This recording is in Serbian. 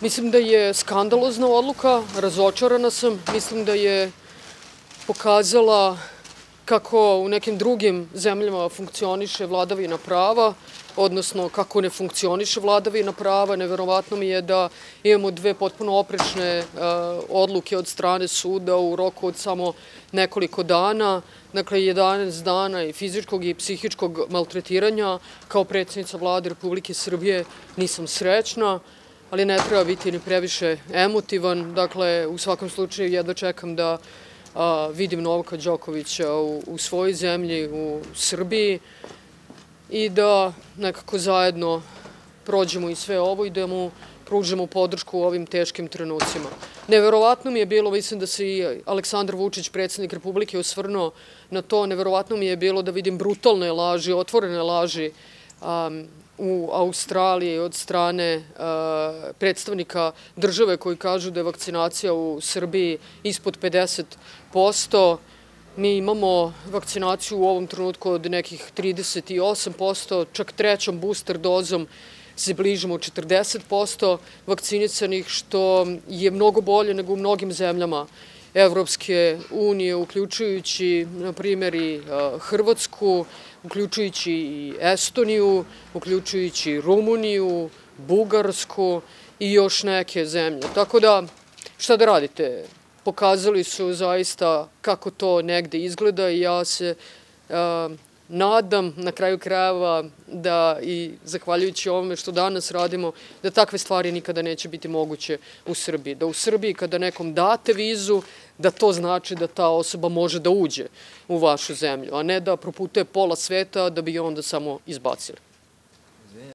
Mislim da je skandalozna odluka, razočarana sam. Mislim da je pokazala kako u nekim drugim zemljama funkcioniše vladavina prava, odnosno kako ne funkcioniše vladavina prava. Neverovatno mi je da imamo dve potpuno oprečne uh, odluke od strane suda u roku od samo nekoliko dana, dakle 11 dana i fizičkog i psihičkog maltretiranja. Kao predsednica vlade Republike Srbije nisam srećna ali ne treba biti ni previše emotivan. Dakle, u svakom slučaju jedva čekam da vidim Novaka Đokovića u, u svojoj zemlji, u Srbiji i da nekako zajedno prođemo i sve ovo i da mu pružimo podršku u ovim teškim trenucima. Neverovatno mi je bilo, mislim da se i Aleksandar Vučić, predsednik Republike, osvrnuo na to, neverovatno mi je bilo da vidim brutalne laži, otvorene laži um, u Australiji od strane uh, predstavnika države koji kažu da je vakcinacija u Srbiji ispod 50%. Mi imamo vakcinaciju u ovom trenutku od nekih 38%, čak trećom booster dozom se bližimo 40% vakcinisanih, što je mnogo bolje nego u mnogim zemljama Evropske unije, uključujući, na primjer, i Hrvatsku, uključujući i Estoniju, uključujući Rumuniju, Bugarsku i još neke zemlje. Tako da, šta da radite? Pokazali su zaista kako to negde izgleda i ja se nadam na kraju krajeva da i zahvaljujući ovome što danas radimo, da takve stvari nikada neće biti moguće u Srbiji. Da u Srbiji kada nekom date vizu, da to znači da ta osoba može da uđe u vašu zemlju, a ne da proputuje pola sveta da bi onda samo izbacili.